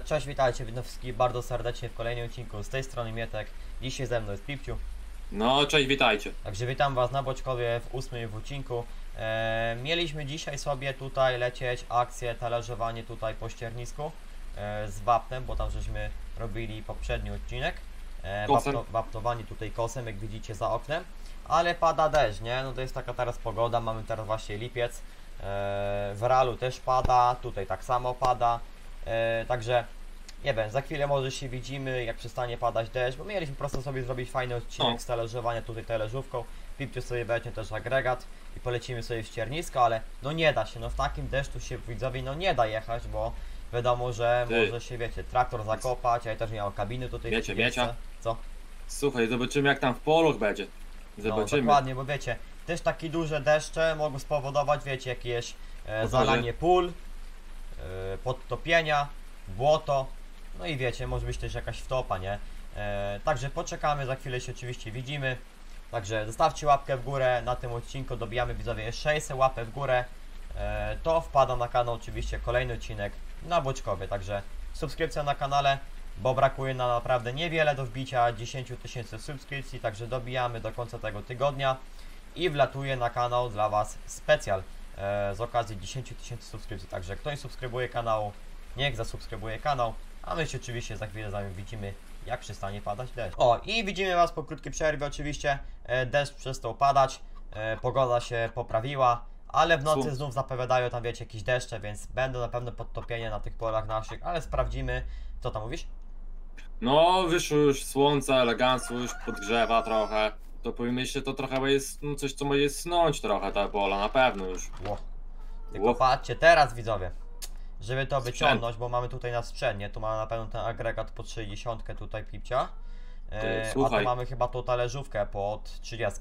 Cześć, witajcie, witam wszystkich bardzo serdecznie w kolejnym odcinku. Z tej strony Mietek, dzisiaj ze mną jest Pipciu. No, cześć, witajcie. Także witam was na Boczkowie w ósmym odcinku. E, mieliśmy dzisiaj sobie tutaj lecieć akcję talerzowanie tutaj po ściernisku e, z wapnem, bo tam żeśmy robili poprzedni odcinek. E, wapno, tutaj kosem, jak widzicie za oknem. Ale pada deszcz, nie? No to jest taka teraz pogoda, mamy teraz właśnie lipiec. E, w realu też pada, tutaj tak samo pada. E, także nie wiem, za chwilę może się widzimy, jak przestanie padać deszcz, bo mieliśmy po prostu sobie zrobić fajny odcinek z talerzowania tutaj talerzówką. Pipciu sobie weźmie też agregat i polecimy sobie w ściernisko, ale no nie da się, no w takim deszczu się widzowie no nie da jechać, bo wiadomo, że Ty. może się wiecie, traktor zakopać, a ja też mam kabiny tutaj. Wiecie, wiecie? Co? Słuchaj, zobaczymy jak tam w poluch będzie. No Zobaczymy. dokładnie, bo wiecie, też takie duże deszcze mogą spowodować, wiecie, jakieś e, zalanie pól, podtopienia, błoto, no i wiecie, może być też jakaś wtopa, nie? E, także poczekamy, za chwilę się oczywiście widzimy. Także zostawcie łapkę w górę, na tym odcinku dobijamy widzowie 600 łapek w górę. E, to wpada na kanał oczywiście kolejny odcinek na Boczkowie, także subskrypcja na kanale, bo brakuje nam naprawdę niewiele do wbicia 10 tysięcy subskrypcji, także dobijamy do końca tego tygodnia i wlatuje na kanał dla Was specjal e, z okazji 10 tysięcy subskrypcji, także ktoś subskrybuje kanał, niech zasubskrybuje kanał, a my się oczywiście za chwilę z Wami widzimy jak przestanie padać deszcz. O i widzimy Was po krótkiej przerwie oczywiście, e, deszcz przestał padać, e, pogoda się poprawiła, ale w nocy znów zapowiadają tam wiecie jakieś deszcze, więc będą na pewno podtopienia na tych polach naszych, ale sprawdzimy, co tam mówisz? No, wyszło już słońce, elegancko już podgrzewa trochę. To powinno się to trochę jest no, coś, co może snąć trochę te pola, na pewno już. Ło. Tylko Ło. patrzcie, teraz widzowie, żeby to Sprzęt. wyciągnąć, bo mamy tutaj na sprzętnie, tu mamy na pewno ten agregat po 30 tutaj pipcia, e, a tu mamy chyba tą talerzówkę pod 30.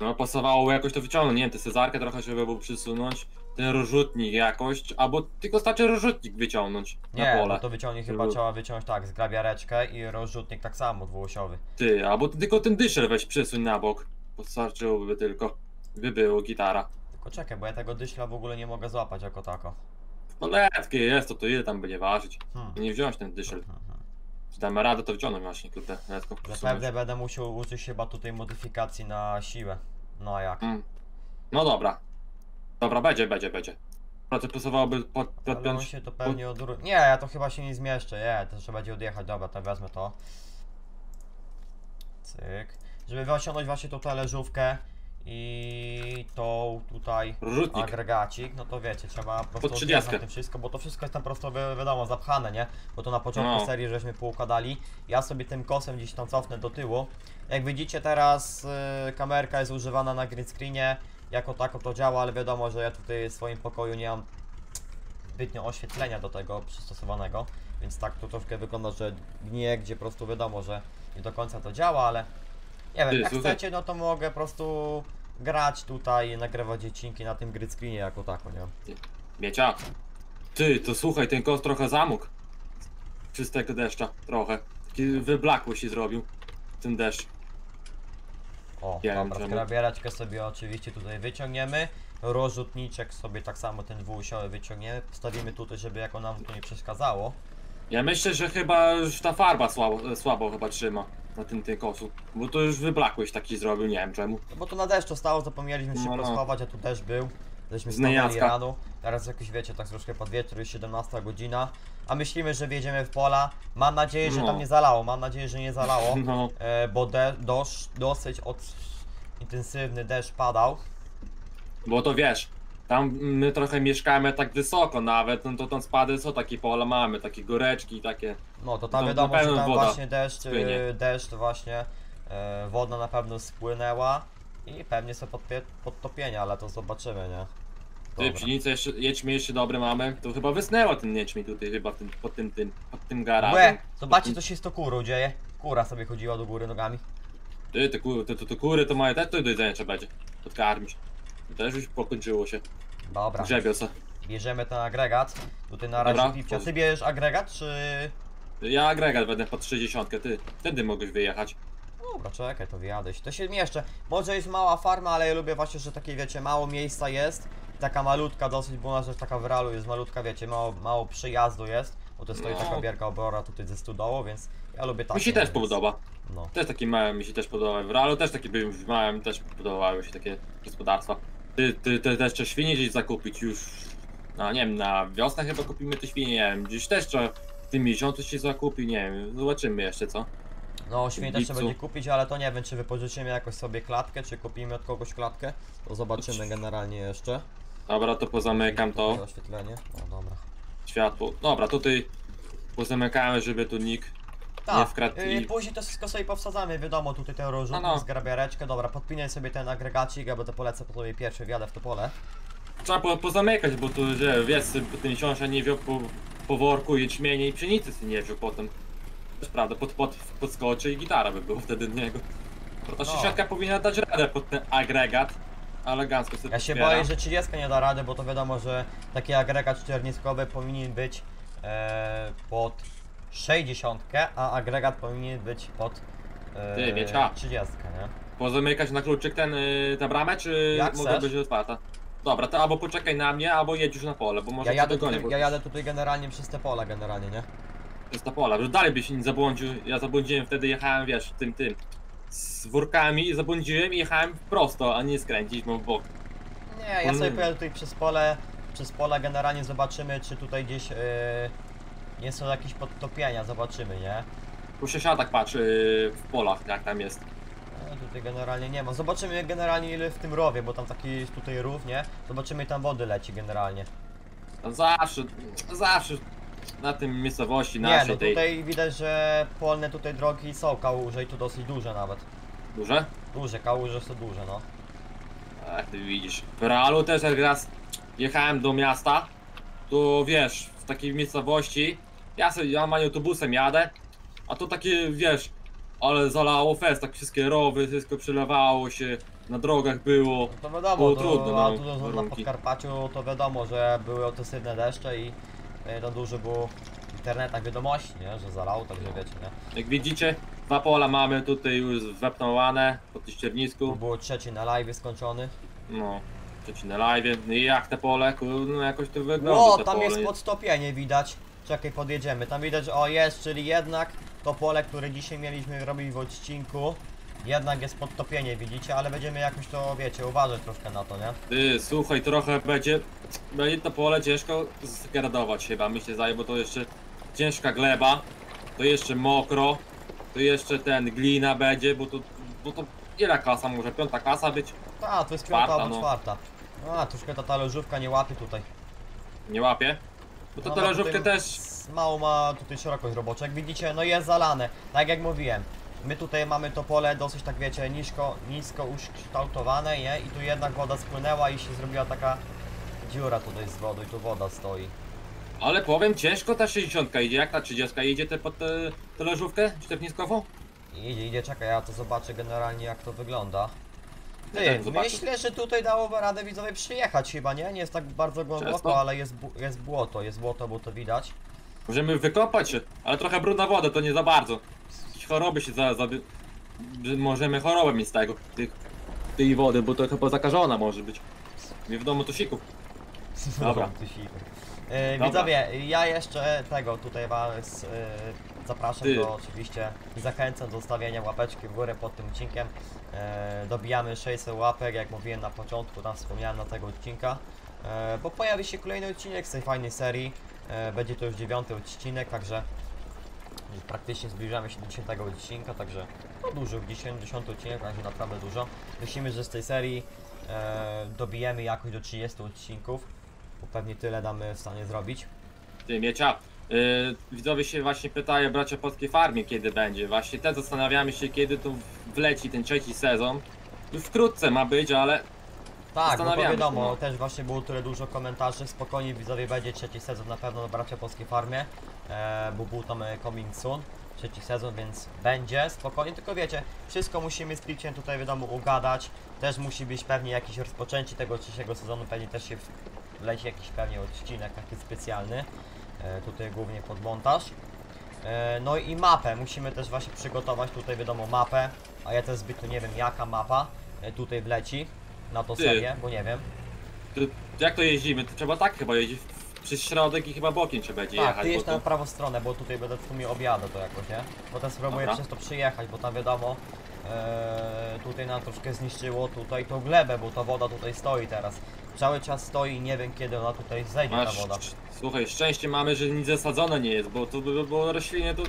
No, pasowało jakoś to wyciągnąć, nie wiem, tę cezarkę trochę się było przysunąć, ten rozrzutnik jakoś, albo tylko starczy rozrzutnik wyciągnąć na Nie, pole. no to wyciągnie chyba Żeby- trzeba wyciąć tak, zgrabiareczkę i rozrzutnik tak samo dwuosiowy. Ty, albo ty tylko ten dyszel weź przesuń na bok. Postarczyłoby tylko. By było gitara. Tylko czekaj, bo ja tego dyśla w ogóle nie mogę złapać jako tako. No letkie jest to, to ile tam będzie ważyć. Hmm. Nie wziąć ten dyszel. Czy damy radę to wyciągnąć właśnie, kurde, letko. Zapewne będę musiał użyć chyba tutaj modyfikacji na siłę. No a jak? Mm. No dobra. Dobra, będzie, będzie, będzie. No to pasowałoby pod, Ale on podpiąć. się to pewnie odru... Nie, ja to chyba się nie zmieszczę, nie, to trzeba będzie odjechać, dobra, to wezmę to. Cyk. Żeby osiągnąć właśnie tą talerzówkę i tą tutaj Rzutnik. agregacik, no to wiecie, trzeba po prostu odjechać 30. tym wszystko, bo to wszystko jest tam prosto wi- wiadomo, zapchane, nie? Bo to na początku No. serii żeśmy poukładali. Ja sobie tym kosem gdzieś tam cofnę do tyłu. Jak widzicie teraz y, kamerka jest używana na green screenie, jako tako to działa, ale wiadomo, że ja tutaj w swoim pokoju nie mam zbytnio oświetlenia do tego przystosowanego, więc tak to troszkę wygląda, że gnie, gdzie po prostu wiadomo, że nie do końca to działa, ale nie wiem, Ty, jak słuchaj. chcecie, no to mogę po prostu grać tutaj i nagrywać dziecinki na tym grid screenie jako tako, nie? Miecia. Ty, to słuchaj, ten kos trochę zamógł. Czystego deszcza, trochę. Taki wyblakły się zrobił. Ten deszcz. O, wiem, dobra, czemu. zgrabiareczkę sobie oczywiście tutaj wyciągniemy, rozrzutniczek sobie tak samo ten dwuosiowy wyciągniemy, postawimy tutaj, żeby jako nam to nie przeszkadzało. Ja myślę, że chyba już ta farba słabo, słabo chyba trzyma na tym, tym kosu. Bo to już wyblakłeś taki zrobił, nie wiem czemu. No bo to na deszczu stało, zapomnieliśmy No, szybko no. schować, a tu deszcz był. Żeśmy Z stanęli rano, teraz jakoś wiecie, tak troszkę pod wieczór, jest 17 godzina, a myślimy, że wjedziemy w pola. Mam nadzieję, że No. tam nie zalało, mam nadzieję, że nie zalało, No, e, bo de, dosz, dosyć od, intensywny deszcz padał. bo to wiesz, tam my trochę mieszkamy tak wysoko nawet, no to tam spady są takie pola mamy, takie goreczki takie. No to tam To wiadomo, na że tam właśnie deszcz, spłynie. e, deszcz właśnie, e, woda na pewno spłynęła i pewnie są podtopienia, ale to zobaczymy, nie? Ty pszenicę jeszcze, jeszcze dobry mamy, to chyba wysnęło ten jeczmień tutaj chyba tym, pod tym, tym, pod tym garażem. Łe, zobaczcie co się z tą kurą dzieje. Kura sobie chodziła do góry nogami. Ty, te, ku- te, te, te kury to mają też to do jedzenia trzeba będzie podkarmić. To też już pokończyło się. Dobra. Grzebią se. Bierzemy ten agregat. Tutaj na razie Dobra. pipcia. Ty bierzesz agregat, czy... Ja agregat będę pod 60, ty. Wtedy mogłeś wyjechać. Dobra, czekaj, to wyjadę się. To się mieszczę. Może jest mała farma, ale ja lubię właśnie, że takie, wiecie, mało miejsca jest. Taka malutka dosyć, bo ona też taka w realu jest malutka, wiecie, mało, mało przyjazdu jest. bo to stoi No. taka wielka obora tutaj ze stodołą, więc ja lubię takie. mi się też więc- podoba. No. Też taki małe mi się też podoba. W realu też taki byłem małym, też podobały się takie gospodarstwa. Ty, ty, ty też trzeba świnie gdzieś zakupić już. No nie wiem, na wiosnę chyba kupimy te świnie, nie wiem, gdzieś też trzeba w tym miesiącu się zakupi, nie wiem, zobaczymy jeszcze co. No, świnie też trzeba będzie kupić, ale to nie wiem, czy wypożyczymy jakoś sobie klatkę, czy kupimy od kogoś klatkę. To zobaczymy generalnie jeszcze. Dobra, to pozamykam to Oświetlenie. No dobra. światło. Dobra, tutaj pozamykamy, żeby tu nikt nie Tak, wkradł yy, i... później to wszystko sobie powsadzamy, wiadomo, tutaj tę różową No, no. zgrabiareczkę, dobra, podpinaj sobie ten agregacik, ja będę polecę po tobie pierwszy, wjadę w to pole. Trzeba po, pozamykać, bo tu, że wiesz, tym miesiąca nie wziął po, po worku jęczmienie i pszenicy sobie nie wziął potem. To jest prawda, pod, pod, podskoczy i gitara by było wtedy do niego. Ta No. powinna dać radę pod ten agregat, elegancko sobie Ja się boję, że 30 nie da rady, bo to wiadomo, że taki agregat czterniskowy powinien być e, pod 60, a agregat powinien być pod e, Ty, Miecia. 30, nie? Pozamykać na kluczyk ten, y, tę bramę, czy Jak mogę chcesz. być otwarta? Dobra, to albo poczekaj na mnie, albo jedź już na pole, bo może Ja jadę, dogonię, tutaj, bo ja jadę tutaj generalnie przez te pola generalnie, nie? przez to pole, że dalej byś nie zabłądził, ja zabłądziłem wtedy, jechałem, wiesz, tym, tym, z workami, zabłądziłem i jechałem prosto, a nie skręcić w bok. Nie, ja sobie Mm. pojadę tutaj przez pole, przez pole generalnie zobaczymy, czy tutaj gdzieś e, nie są jakieś podtopienia, zobaczymy, nie? Po siesiadach patrz yy, w polach, jak tam jest. No, tutaj generalnie nie ma. Zobaczymy generalnie ile w tym rowie, bo tam taki jest tutaj rów, nie? Zobaczymy tam wody leci generalnie. Tam zawsze, zawsze na tym miejscowości Nie, naszej no tej tutaj widać, że polne tutaj drogi są kałuże i tu dosyć duże nawet. duże. Duże, kałuże są duże, no. Jak ty widzisz. W realu też jak raz jechałem do miasta, to wiesz, takiej miejscowości, ja sobie ja mam autobusem jadę, a to takie wiesz, ale zalało fest, tak wszystkie rowy, wszystko przelewało się, na drogach było. No to wiadomo, Było to, a no, tu na. Podkarpaciu to wiadomo, że były intensywne deszcze i e, to dużo było w internetach wiadomości, nie? Że zalało, także wiecie, nie? Jak widzicie, dwa pola mamy tutaj już wepnowane po tym Tu ściernisku. było trzeci na live skończony. No, trzeci na live. I jak te pole, no jakoś to wygląda. O, tam pole. jest podstopienie widać. Czekaj, podjedziemy. Tam widać, że o jest, czyli jednak to pole, które dzisiaj mieliśmy robić w odcinku, jednak jest podtopienie, widzicie, ale będziemy jakoś to, wiecie, uważać troszkę na to, nie? Ty, słuchaj, trochę będzie, będzie to pole ciężko zgradować chyba, mi się zdaje, bo to jeszcze ciężka gleba, to jeszcze mokro, to jeszcze ten glina będzie, bo to, bo to ile klasa może, piąta klasa być? A, to jest piąta Czwarta, albo no. czwarta. A, troszkę ta talerzówka nie łapie tutaj. Nie łapie? Bo to No, talerzówkę też, Mało ma tutaj szerokość robocza. Jak widzicie, no jest zalane. Tak jak mówiłem, my tutaj mamy to pole dosyć tak wiecie, nisko, nisko ukształtowane, nie? I tu jednak woda spłynęła i się zrobiła taka dziura tutaj z wodą i tu woda stoi. ale powiem, ciężko ta 60 idzie, jak ta 30 idzie te pod tę talerzówkę czterniskową? Idzie, idzie, czekaj, ja to zobaczę generalnie jak to wygląda. Ja Ty, zobaczę. myślę, że tutaj dałoby radę widzowie przyjechać chyba, nie? Nie jest tak bardzo głęboko, Często? ale jest, jest błoto, jest błoto, bo to widać. Możemy wykopać się, ale trochę brudna woda, to nie za bardzo. Jakieś choroby się za, za, że możemy chorobę mieć z tego, tych, tej wody, bo to chyba zakażona może być. Nie w domu to sików. Dobra. E, widzowie, ja jeszcze tego tutaj was e, zapraszam Ty. do oczywiście i zachęcam do zostawienia łapeczki w górę pod tym odcinkiem. E, dobijamy 600 łapek, jak mówiłem na początku, tam wspomniałem na tego odcinka. Bo pojawi się kolejny odcinek z tej fajnej serii. Będzie to już dziewiąty odcinek, także praktycznie zbliżamy się do 10 odcinka, także no dużo, 10, 10 odcinek, także naprawdę dużo. Myślimy, że z tej serii dobijemy jakoś do 30 odcinków, bo pewnie tyle damy w stanie zrobić. Ty, Miecia, yy, widzowie się właśnie pytają, bracia Polskiej Farmie, kiedy będzie. Właśnie też zastanawiamy się, kiedy to wleci ten trzeci sezon. Już wkrótce ma być, ale Tak, no wiadomo, no. też właśnie było tyle dużo komentarzy, spokojnie widzowie będzie trzeci sezon na pewno na Bracia Polskiej Farmie, e, bo był tam e, coming soon, trzeci sezon, więc będzie, spokojnie, tylko wiecie, wszystko musimy z Piciem tutaj wiadomo ugadać, też musi być pewnie jakieś rozpoczęcie tego trzeciego sezonu, pewnie też się wleci jakiś pewnie odcinek taki specjalny, e, tutaj głównie pod montaż. E, No i mapę, musimy też właśnie przygotować tutaj wiadomo mapę, a ja też zbytnio nie wiem jaka mapa e, tutaj wleci na Ty. serię, bo nie wiem. to, jak to jeździmy? To trzeba tak chyba jeździć. przez środek i chyba bokiem trzeba będzie Tak, jechać. ty jedź to- na prawą stronę, bo tutaj będę w sumie obiadę to jakoś, nie? Potem spróbuję Dobra. przez to przyjechać, bo tam wiadomo, tutaj nam troszkę zniszczyło tutaj tą glebę, bo ta woda tutaj stoi teraz. Cały czas stoi i nie wiem kiedy ona tutaj zejdzie ta Masz, woda. słuchaj, szczęście mamy, że nic zasadzone nie jest, bo to by było roślinie to...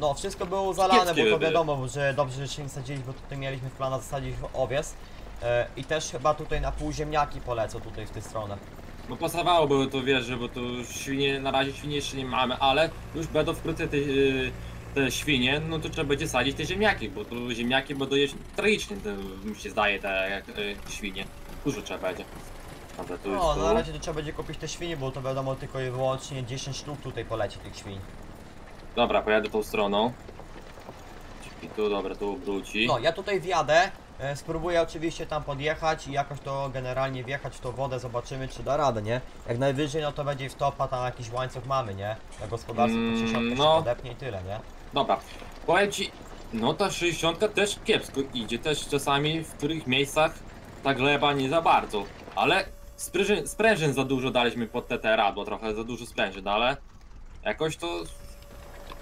No, wszystko było zalane, bo to wiadomo, że dobrze, że się nie sadzili, bo tutaj mieliśmy w planach zasadzić owiec. E, I też chyba tutaj na pół ziemniaki polecą tutaj w tę stronę. No pasowałoby to wiesz, że bo to świnie, na razie świnie jeszcze nie mamy, ale już będą wkrótce te, yy, te świnie, no to trzeba będzie sadzić te ziemniaki, bo to ziemniaki będą jeść tragicznie, to mi się zdaje te yy, świnie. Dużo trzeba będzie. Dobra, tu jest No, tu. na razie to trzeba będzie kupić te świnie, bo to wiadomo tylko i wyłącznie 10 sztuk tutaj poleci tych świń. Dobra, pojadę tą stroną. I tu, dobra, tu wróci. No, ja tutaj wjadę, spróbuję oczywiście tam podjechać i jakoś to generalnie wjechać w tą wodę, zobaczymy czy da radę, nie? Jak najwyżej, no to będzie wtopa, tam jakiś łańcuch mamy, nie? Na gospodarstwie to 60 no. się podepnie i tyle, nie? Dobra, powiem ci, no ta 60 też kiepsko idzie, też czasami w których miejscach ta gleba nie za bardzo, ale sprężyn, sprężyn za dużo daliśmy pod TT radło, trochę za dużo sprężyn, ale jakoś to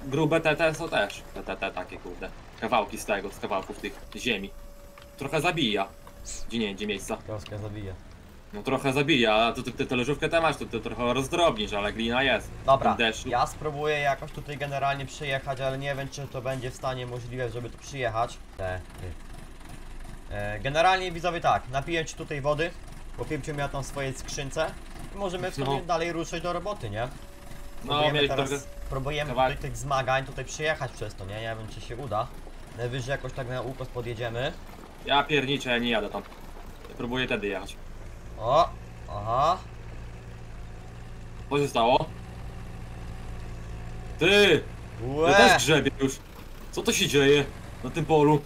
grube TT są też, te TT takie kurde, kawałki z tego, z kawałków tych ziemi. Trochę zabija, gdzie nie, gdzie miejsca. Pioskę zabije. No trochę zabija, a to ty, ty talerzówkę te masz, to ty trochę rozdrobnisz, ale glina jest. Dobra, deszczu. ja spróbuję jakoś tutaj generalnie przyjechać, ale nie wiem czy to będzie w stanie możliwe, żeby tu przyjechać. Te, ty. E, generalnie widzowie tak, napiję ci tutaj wody, bo Piepciu miał tam w swojej skrzynce i możemy w sumie No. dalej ruszyć do roboty, nie? No, Próbujemy mieli teraz, trochę... próbujemy kawałek. tutaj tych zmagań tutaj przyjechać przez to, nie? Nie wiem czy się uda. Najwyżej jakoś tak na ukos podjedziemy. Ja pierniczę, ja nie jadę tam. Próbuję tedy jechać. O! Aha! Co się stało? Ty! Ja też Łe! grzebię już. Co to się dzieje na tym polu?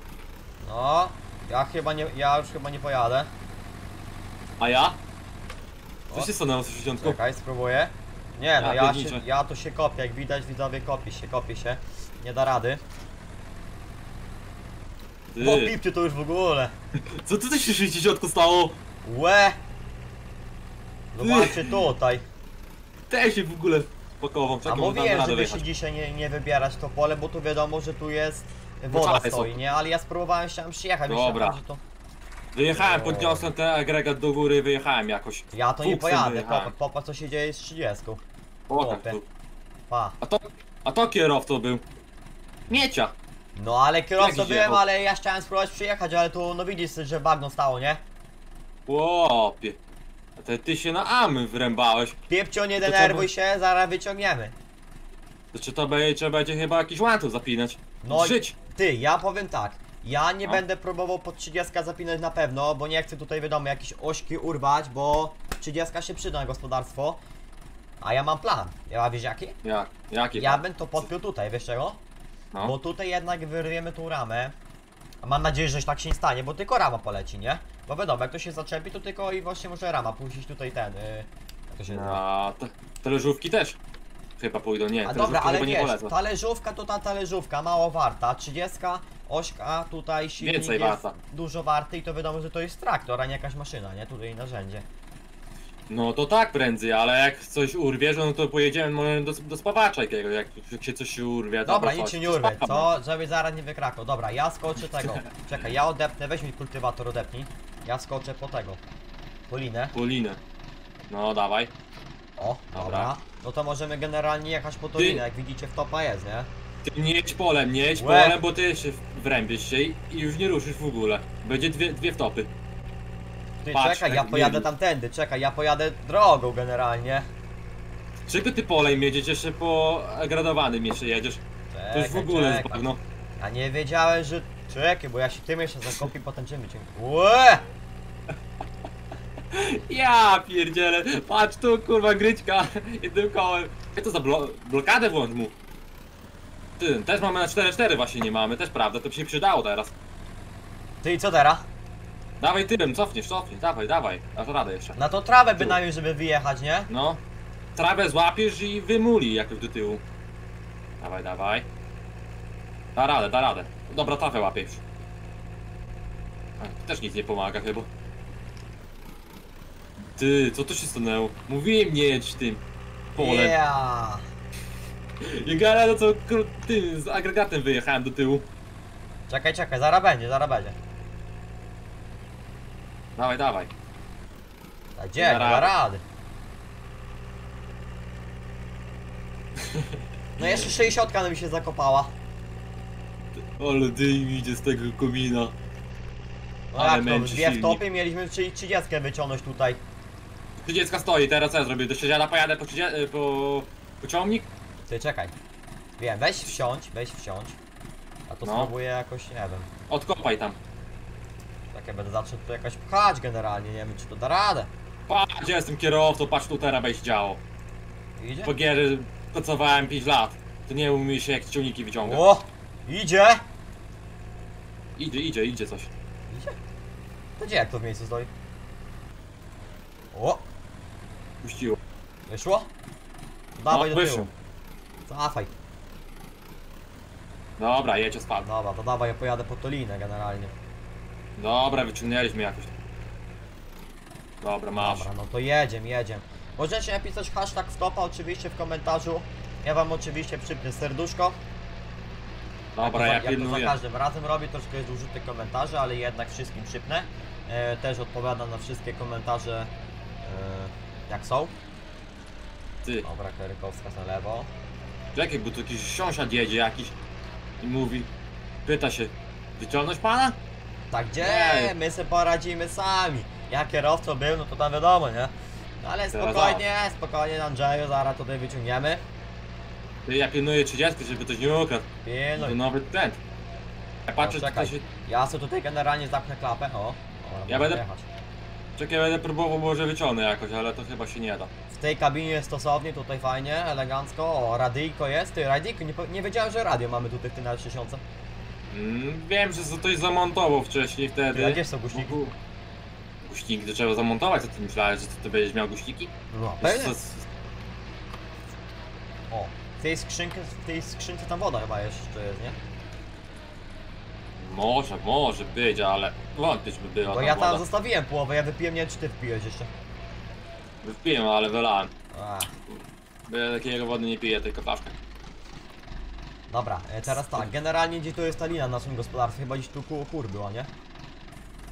No! Ja chyba nie, ja już chyba nie pojadę. A ja? Co O. się stanęło z 60? Czekaj, spróbuję. Nie, no Ja ja, się, ja tu się kopię, jak widać widzowie kopi się, kopi się. Nie da rady. Bo Ty! pipcie to już w ogóle. Co tu się 60 stało? Łe! Zobaczcie tutaj. Też się w ogóle pakował. A mówiłem, żeby się dzisiaj nie, nie wybierać to pole, bo tu wiadomo, że tu jest woda czarne są. stoi, nie? Ale ja spróbowałem się tam przyjechać, Dobra. myślałem, to... Wyjechałem, O. podniosłem ten agregat do góry, wyjechałem jakoś. Ja to nie pojadę, popatrz, popatrz co się dzieje z 30. O, Chłopie. tak tu. Pa. A to, a to kierowcą był. Miecia. No ale kierowcą byłem, ale ja chciałem spróbować przyjechać, ale tu no widzisz, że bagno stało, nie? Chłopie. A ty, ty się na amy wrębałeś. Piepcio, nie To denerwuj trzeba- się, zaraz wyciągniemy. To czy to będzie, trzeba będzie chyba jakiś łańcuch zapinać? No i- Żyć. Ty, ja powiem tak. Ja nie No. będę próbował pod 30 zapinać na pewno, bo nie chcę tutaj wiadomo jakieś ośki urwać, bo 30 się przyda na gospodarstwo. A ja mam plan. Ja wiesz jaki? Jak? Jaki Ja bym to podpiął tutaj, wiesz czego? No. Bo tutaj jednak wyrwiemy tą ramę. A mam nadzieję, że tak się nie stanie, bo tylko rama poleci, nie? Bo wiadomo, jak to się zaczepi, to tylko i właśnie może rama puścić tutaj ten. Yy, jak to się nazywa? A te, talerzówki też chyba pójdą, nie, A dobra, ale nie wiesz, polecą. talerzówka to ta talerzówka, mało warta, 30, ośka tutaj silnik Więcej jest warta. dużo warty i to wiadomo, że to jest traktor, a nie jakaś maszyna, nie? Tutaj narzędzie. No to tak prędzej, ale jak coś urwiesz, no to pojedziemy może do, do spawacza jakiegoś, jak, się coś urwie. to Dobra, nic się nie urwie, spawam. co? Żeby zaraz nie wykrakał. Dobra, ja skoczę tego. Czekaj, ja odepnę, weź mi kultywator odepnij. Ja skoczę po tego. Po linę. Polinę. No dawaj. O, dobra. Dobra. No to możemy generalnie jechać po to Ty- linę, jak widzicie w topa jest, nie? Ty nie jedź polem, nie jedź Łe. polem, bo ty się wrębiesz się i, i już nie ruszysz w ogóle. Będzie dwie, dwie wtopy. Ty, Patrz, czekaj, ja pojadę mieli. tamtędy, czekaj, ja pojadę drogą generalnie. Czego ty polem jedziesz jeszcze po gradowanym jeszcze jedziesz? To już w Czekaj, ogóle czekaj. Ja nie wiedziałem, że... Czekaj, bo ja się tym jeszcze zakopię, potem czym wyciągnę. Łe! Ja pierdzielę, patrz tu kurwa gryćka jednym kołem. Jak to za blo blokadę włącz mu? Ty, też mamy na 4-4 właśnie nie mamy, też prawda, to by się przydało teraz. Ty i co teraz? Dawaj tyłem, cofniesz, cofniesz, dawaj, dawaj, dasz radę jeszcze. Na tą trawę bynajmniej, żeby wyjechać, nie? No, trawę złapiesz i wymuli jakoś do tyłu. Dawaj, dawaj. Da radę, da radę. Dobra, trawę łapiesz. A, to też nic nie pomaga chyba. Ty, co to się stanęło? Mówiłem nie jedź tym polem. Yeah. I gala, no co tym z agregatem wyjechałem do tyłu. Czekaj, czekaj, zaraz będzie, zaraz będzie. Dawaj, dawaj. A gdzie? Nie rady. rady. No jeszcze 60 mi się zakopała. Ale dym idzie z tego komina. No Ale jak to, męczy dwie w silnik. topie mieliśmy 30 wyciągnąć tutaj. Tu dziecka stoi, teraz co ja zrobię? Do siedziada pojadę po, siedzie- po, po ciągnik? Ty czekaj. Wiem, weź wsiądź, weź wsiądź. A to No. spróbuję jakoś, nie wiem. Odkopaj tam. Takie będę zaczął tu jakoś pchać generalnie, nie wiem czy to da radę. Patrz, gdzie jestem kierowcą, patrz tu teraz będzie działo. Idzie? Po giery pracowałem 5 lat. To nie umie się jak ciągniki wyciąga. O! Idzie! Idzie, idzie, idzie coś. Idzie? To gdzie jak to w miejscu stoi? O! Puściło. Wyszło? Dawaj No, do tyłu. Zafaj. Dobra, jedź spadł. Dobra, to dawaj, ja pojadę po Tolinę generalnie. Dobra, wyciągnęliśmy jakoś. Dobra, masz. Dobra, no to jedziemy, jedziemy. Możecie napisać hashtag wtopa oczywiście w komentarzu. Ja wam oczywiście przypnę serduszko. Dobra, jak, ja to za, jak to za każdym razem robię, troszkę jest użyte komentarze, ale jednak wszystkim przypnę. E, też odpowiadam na wszystkie komentarze e, jak są. Ty, Dobra, Kierykowska na lewo. czekaj, bo tu jakiś sąsiad jedzie jakiś i mówi, pyta się, wyciągnąć pana? Tak gdzie? My sobie poradzimy sami. Ja kierowcą był, no to tam wiadomo, nie? No ale spokojnie, spokojnie Andrzeju, zaraz tutaj wyciągniemy. Ty, ja pilnuję 30, żeby ktoś nie ukradł. To Pilnuj. nowy trend. Ja patrzę, No, czekaj. to się... Ja sobie tutaj generalnie zapnę klapę, o. o Ja będę- jechać. Czekaj, będę próbował, może wyciągnę jakoś, ale to chyba się nie da. W tej kabinie jest stosownie, tutaj fajnie, elegancko. O, radyjko jest. Ty, radyjko, nie, nie wiedziałem, że radio mamy tutaj w tym na 60. Mm, wiem, że ktoś zamontował wcześniej wtedy. a gdzie są głośniki? Guśniki to trzeba zamontować, co ty myślałeś, że ty będziesz miał guśniki? No, Wiesz, pewnie. co- O, w tej skrzynce, w tej skrzynce tam woda chyba jeszcze jest, nie? Może, może być, ale wątpię, żeby była Bo ja tam zostawiłem połowę, ja wypiłem, nie wiem czy ty wpiłeś jeszcze. Wypiłem, ale wylałem. A, Bo ja takiego wody nie piję, tylko flaszkę. Dobra, e, teraz tak, generalnie gdzie tu jest ta lina w naszym gospodarstwie? Chyba gdzieś tu koło kur była, nie?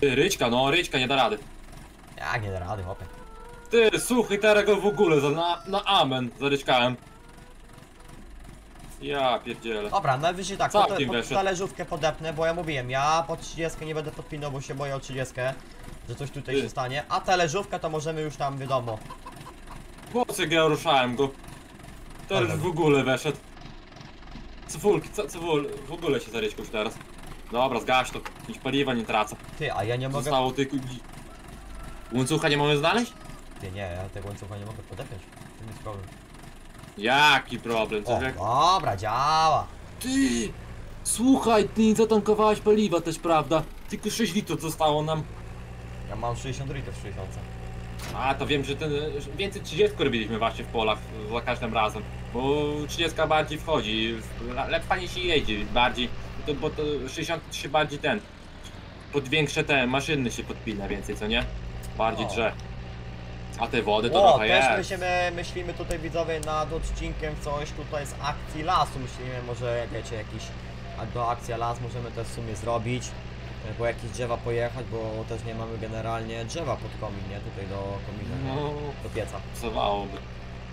Ty, Ryczka, no Ryczka nie da rady. Jak nie da rady, chłopie. Ty, słuchaj, teraz go w ogóle za, na, na amen zaryczkałem. Ja pierdzielę. Dobra, najwyżej tak, pod, pod talerzówkę podepnę, bo ja mówiłem, ja pod 30 nie będę podpinał, bo się boję o 30, że coś tutaj Ty. się stanie, a talerzówkę to możemy już tam, wiadomo. Chłopcy, ja ruszałem go. Teraz w ogóle weszedł. Co, ceful, w ogóle się już teraz. Dobra, zgaś to, nic paliwa nie tracę. Ty, a ja nie mogę... Zostało tylko... Łańcucha nie mamy znaleźć? Ty, nie, ja tego łańcucha nie mogę podepiąć, to nie jest problem. Jaki problem, O, jak... dobra, działa. Ty! Słuchaj, ty nie zatankowałeś paliwa też, prawda? Tylko 6 litrów zostało nam. Ja mam 60 litrów w 60. A, to wiem, że ten, więcej 30 robiliśmy właśnie w polach za każdym razem. Bo 30 bardziej wchodzi, w- le- fajnie się jeździ bardziej, to, bo to 60 się bardziej ten, pod większe te maszyny się podpina więcej, co nie? Bardziej O. drze. A te wody to O, trochę też jest. myślimy, myślimy tutaj widzowie nad odcinkiem coś tutaj z akcji lasu, myślimy może wiecie jakiś a do akcja las możemy też w sumie zrobić, e, po jakieś drzewa pojechać, bo też nie mamy generalnie drzewa pod komin, nie? Tutaj do komina, nie? No, do pieca. pasowałoby.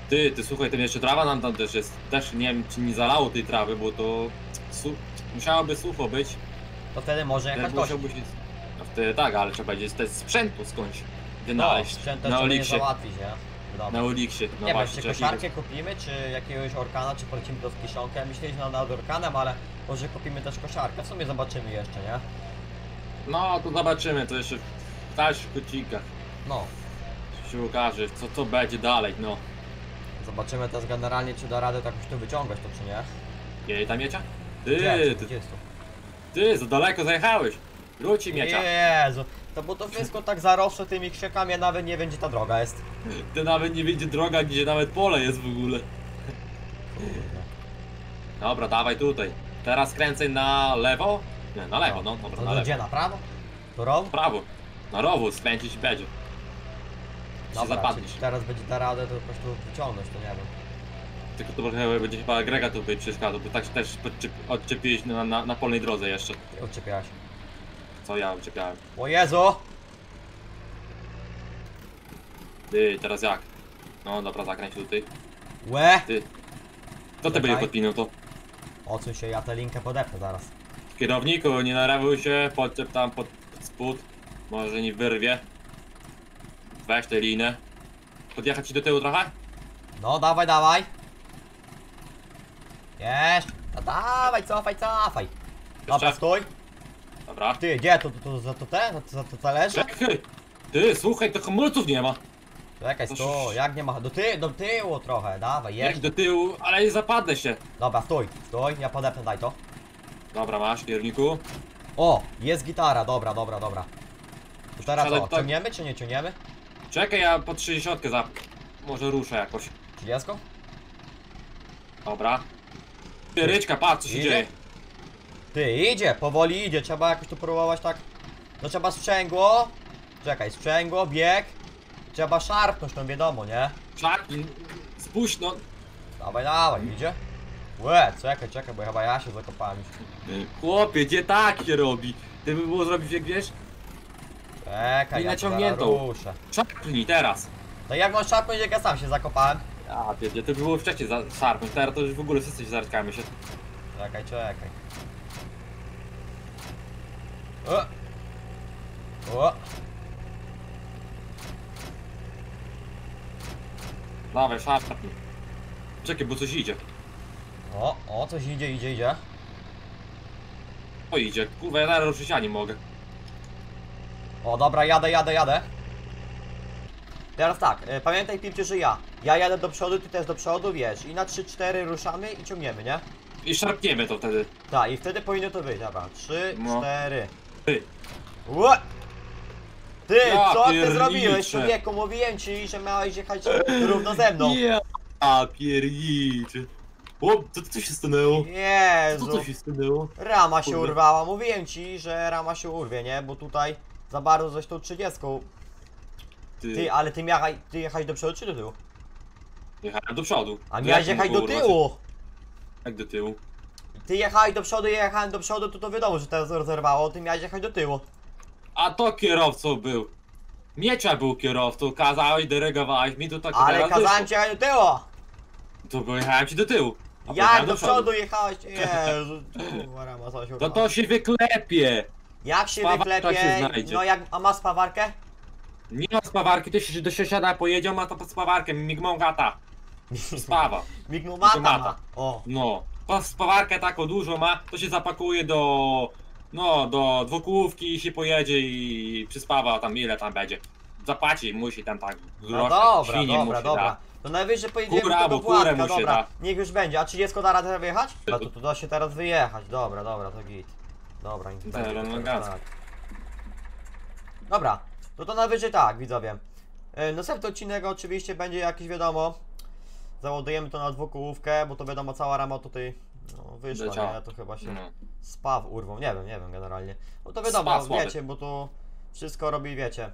Ty, ty słuchaj, tam jeszcze trawa nam tam też jest. Też nie wiem, czy nie zalało tej trawy, bo to su musiałoby sucho być. To wtedy może musiałby się... No wtedy tak, ale trzeba będzie też sprzętu skądś No, wynaleźć. sprzęt też na Oliksie. załatwić, nie? Na Oliksie. No nie wiem, właśnie, czy trzeba koszarkę kupimy, czy jakiegoś orkana, czy polecimy to w kiszonkę. Myśleliśmy nad- nad orkanem, ale może kupimy też koszarkę. W sumie zobaczymy jeszcze, nie? No to zobaczymy, to jeszcze w dalszych odcinkach No, się ukaże, co to będzie dalej, no. Zobaczymy też generalnie, czy da radę tak tu wyciągać to, czy nie. Jej tam miecia? Gdzie? Ty, ty, Gdzie jest to? ty, za daleko zajechałeś. Wróci miecia. Jezu, to bo to wszystko tak zarosło tymi krzakami, ja nawet nie gdzie ta droga jest. Ty nawet nie będzie droga, gdzie nawet pole jest w ogóle. Dobra, dawaj tutaj. Teraz kręcę na lewo? Nie, na lewo, no, dobra, To na to lewo. gdzie, na prawo? To row? Prawo. Na rowu skręcić będzie. Dobra, zapadniesz. czy teraz będzie da radę to po prostu wyciągnąć, to nie wiem. Tylko to trochę będzie chyba Grega tutaj przeszkadzał, bo tak się też podczep- odczepiłeś na, na, na polnej drodze jeszcze. Ty Odczepiałaś. Co ja odczepiałem. O Jezu! Ty, teraz jak? No dobra, zakręć tutaj. Łe! Ty. Kto te Czekaj. będzie podpinał to? Odsuń się, ja tę linkę podepnę zaraz. Kierowniku, nie narawuj się, podczep tam pod spód. Może nie wyrwie. Weź tę linę. Podjechać ci do tyłu trochę? No, dawaj, dawaj. Jeszcze. No dawaj, cofaj, cofaj. Dobra, Jeszcze? stój. Dobra. Ty, gdzie? To, to, to, za to te? To, to? Czekaj! Ty, słuchaj, to hamulców nie ma. Czekaj, stój, jak nie ma, do, ty, do tyłu trochę, dawaj, Jedź jedź. do tyłu, ale nie zapadnę się. Dobra, stój, stój, ja podepnę, daj to. Dobra, masz, kierowniku. O, jest gitara, dobra, dobra, dobra. To teraz Siadaj co, tak. ciągniemy czy nie ciągniemy? Czekaj, ja po 60 za... Może ruszę jakoś. 30? Dobra. Ty, Ryczka, patrz co się Idzie? dzieje. Ty, idzie, powoli idzie, trzeba jakoś tu próbować tak. No trzeba sprzęgło. Czekaj, sprzęgło, bieg. Trzeba szarpnąć, no wiadomo, nie? Czaki, spuść no. Dawaj, dawaj, idzie. Łe, czekaj, czekaj, bo chyba ja się zakopałem już. Chłopie, gdzie tak się robi? Ty by było zrobić jak wiesz? Czekaj, I ja to naciągniętą. ruszę. Czapnij teraz. No jak mam szarpnąć, jak ja sam się zakopałem? A, ty, to by było wcześniej za szarpnąć, teraz to już w ogóle wszyscy zarytkamy się. Czekaj, czekaj. O! O! Dawaj, szarpnij. Czekaj, bo coś idzie. O, o, coś idzie, idzie, idzie. O idzie, kurwa, ja zaraz ruszyć ja nie mogę. O, dobra, jadę, jadę, jadę. Teraz tak, e, pamiętaj Pipciu, że ja. Ja jadę do przodu, ty też do przodu, wiesz. I na 3-4 ruszamy i ciągniemy, nie? I szarpniemy to wtedy. Tak, i wtedy powinno to być, dobra. 3, No. 4. Ty. Ło! Ty, Ja co ty pierniczę. zrobiłeś, człowieku? Mówiłem ci, że miałeś jechać równo ze mną. Ja, a pierniczy. O, co tu się stanęło? Co Jezu. tu się stanęło? Rama się Kurde. urwała. Mówiłem ci, że rama się urwie, nie? Bo tutaj za bardzo coś tą 30. Ty, Ty, ale ty miałeś, ty jechałeś do przodu czy do tyłu? jechałem do przodu. A miałeś jechać do tyłu. Jak do tyłu? Ty jechałeś do przodu, ja jechałem do przodu, to to wiadomo, że teraz rozerwało, ty miałeś jechać do tyłu. A to kierowcą był. Miecza był kierowcą, kazałeś, dyrygowałeś mi to tak Ale teraz kazałem wyszło. ci jechać do tyłu. To pojechałem ci do tyłu. a Jak do przodu jechałeś? Jezu, kurwa, rama, co się to się wyklepie. Jak się spawarka się wyklepie? znajdzie. No jak, a ma spawarkę? Nie ma spawarki, to się do sąsiada pojedzie, ma to pod spawarkę, migmą gata. Spawa. Mignomata Mata. ma. O. No. To spawarkę taką dużo ma, to się zapakuje do... No, do dwukółówki i się pojedzie i przyspawa tam ile tam będzie. Zapłaci musi tam tak No grosze, dobra, świnie dobra, musi dobra. da. To najwyżej pojedziemy Kurę do kurę Władka, mu się dobra. da. Niech już będzie. A 30 da radę wyjechać? No to tu da się teraz wyjechać. Dobra, dobra, to git. Dobra, no to gaz. tak. Dobra, no to najwyżej tak, widzowie. E, Następny odcinek oczywiście będzie jakiś wiadomo. Załadujemy to na dwukołówkę, bo to wiadomo cała rama tutaj no, wyszła, Leciała. nie? To chyba się No. spaw urwą, nie wiem, nie wiem generalnie. No to wiadomo, Spaw słaby. wiecie, bo tu wszystko robi, wiecie.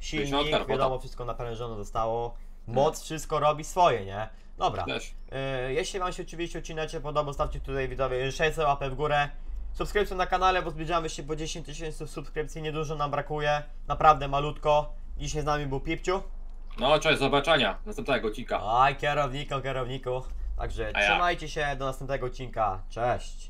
Silnik, wiadomo, wszystko naprężone zostało. Moc wszystko robi swoje, nie? Dobra. Też. E, jeśli Wam się oczywiście odcinek podobał, stawcie tutaj widzowie 600 łapę w górę. Subskrypcję na kanale, bo zbliżamy się po 10 tysięcy subskrypcji, niedużo nam brakuje. Naprawdę malutko. Dzisiaj z nami był Pipciu. No, cześć, zobaczenia. Następnego cika. Aj, kierowniku, kierowniku. Także A ja. trzymajcie się, do następnego odcinka. Cześć.